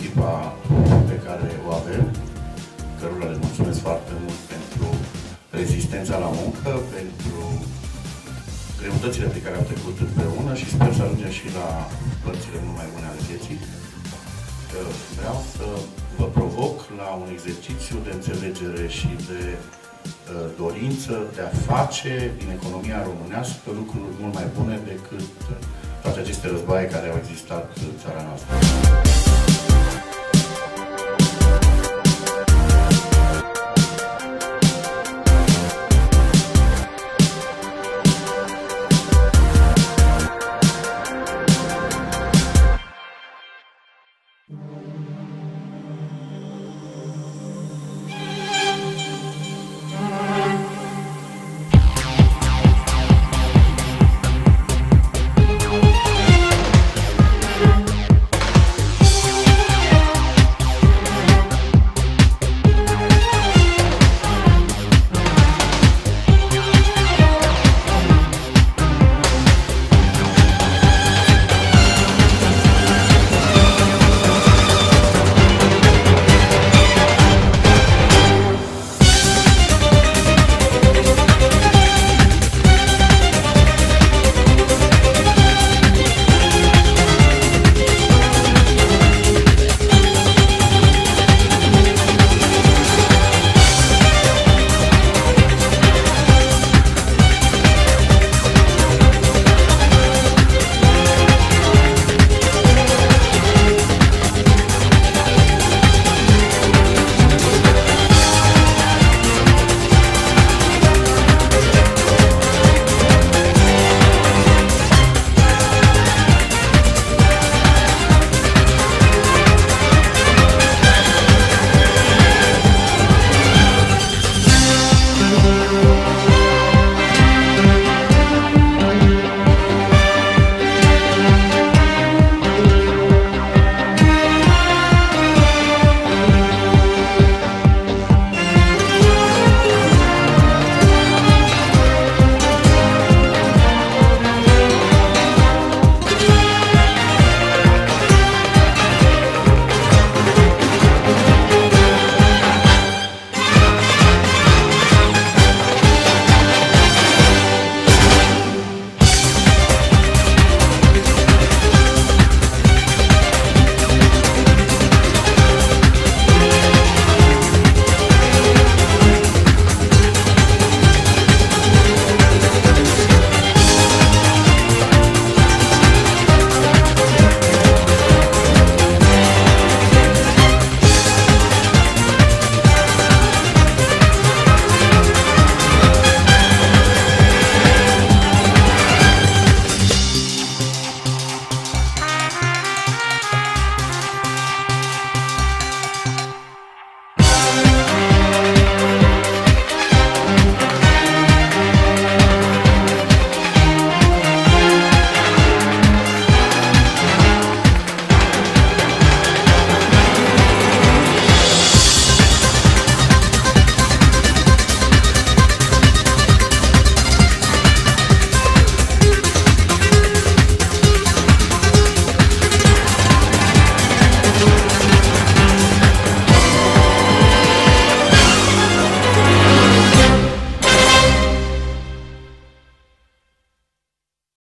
echipa pe care o avem, cărora le mulțumesc foarte mult pentru rezistența la muncă, pentru greutățile pe care am trecut împreună și sper să ajungem și la părțile mult mai bune ale vieții. Vreau să vă provoc la un exercițiu de înțelegere și de ă, dorință de a face din economia românească lucruri mult mai bune decât toate aceste războaie care au existat în țara noastră.